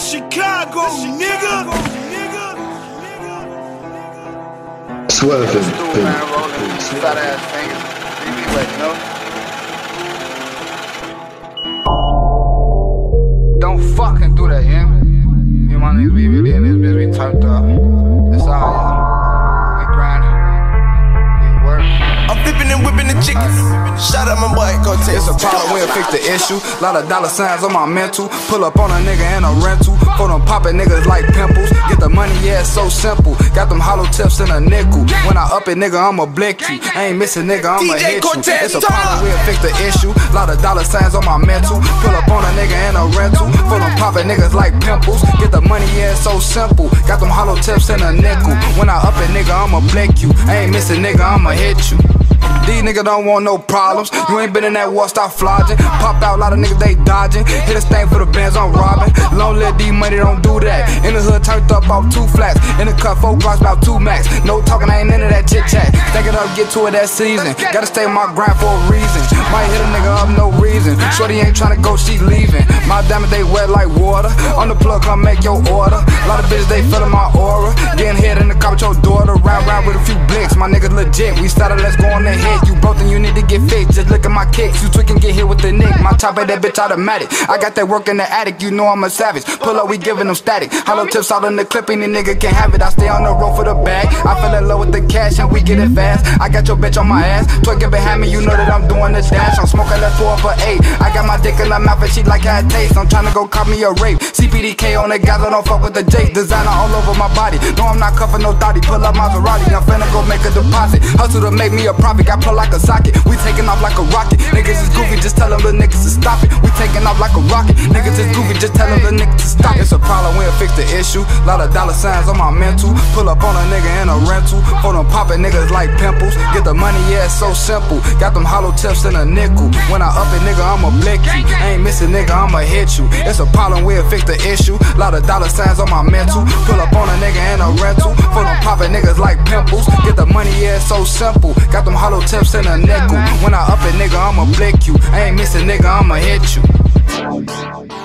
This Chicago, nigga. Swerve Dude, and man, rolling fat ass fingers. BB wet, you know? Don't fucking do that, yeah? Me and my niggas be really in this bitch, we turned up. Shout out my boy Cortez. It's a problem, we'll fix the issue. Lot of dollar signs on my mental. Pull up on a nigga in a rental. For them poppin' niggas like pimples. Get the money, yeah, it's so simple. Got them hollow tips in a nickel. When I up it, nigga, I'ma blick you. I ain't missing, nigga, I'ma DJ hit Cortez, you. It's a problem, we'll fix the issue. Lot of dollar signs on my mental. Pull up on a nigga in a rental. For them poppin' niggas like pimples. Get the money, yeah, it's so simple. Got them hollow tips in a nickel. When I up it, nigga, I'ma blick you. I ain't missing, nigga, I'ma hit you. These niggas don't want no problems. You ain't been in that war, stop flogging. Pop out, a lot of niggas they dodging. Hit a stain for the bands, I'm robbing. Long live D money, don't do that. In the hood, turned up off two flats. In the cut, four blocks, about two max. No talking, I ain't into that chit chat. Stack it up, get to it that season. Gotta stay on my grind for a reason. Might hit a nigga up, no reason. Shorty ain't tryna go, she leaving. My diamond, they wet like water. On the plug, come make your order. A lot of bitches, they feelin' my aura. Getting legit. We started, let's go on hit. You broke, then you need to get fixed. Just look at my kicks. You tweaking, get hit with the nick. My top of that bitch automatic. I got that work in the attic. You know I'm a savage. Pull up, we giving them static. Hollow tips all in the clip, any nigga can have it. I stay on the road for the bag. I fell in love with the cash and we get it fast. I got your bitch on my ass. Twerking behind me, you know that I'm doing the dash. I'm smoking that four for eight. I got my dick in her mouth and she like how it tastes. I'm trying to go cop me a Wraith. CPDK on the guys, I don't fuck with the J. Designer all over my body. No, I'm not cuffing no thotty. Pull up Maserati. I'm finna go make a deposit. Hustle to make me a profit. Got pull like a socket. We taking off like a rocket. Niggas is goofy, just tell them the niggas to stop it. We taking off like a rocket. Niggas is goofy, just tell them the niggas to stop. It's a problem, we'll fix the issue. Lot of dollar signs on my mental. Pull up on a nigga in a rental. For them poppin' niggas like pimples. Get the money, yeah, it's so simple. Got them hollow tips in a nickel. When I up it, nigga, I'ma blick you. Ain't missing, nigga, I'ma hit you. It's a problem, we'll fix the issue. Lot of dollar signs on my mental. Pull up on a nigga in a rental. For them poppin' niggas like pimples. Get the money, yeah, it's so simple. Got them hollow tips in a nickel. When I up it, nigga, I'ma blick you. Ain't missing, nigga, I'ma hit you.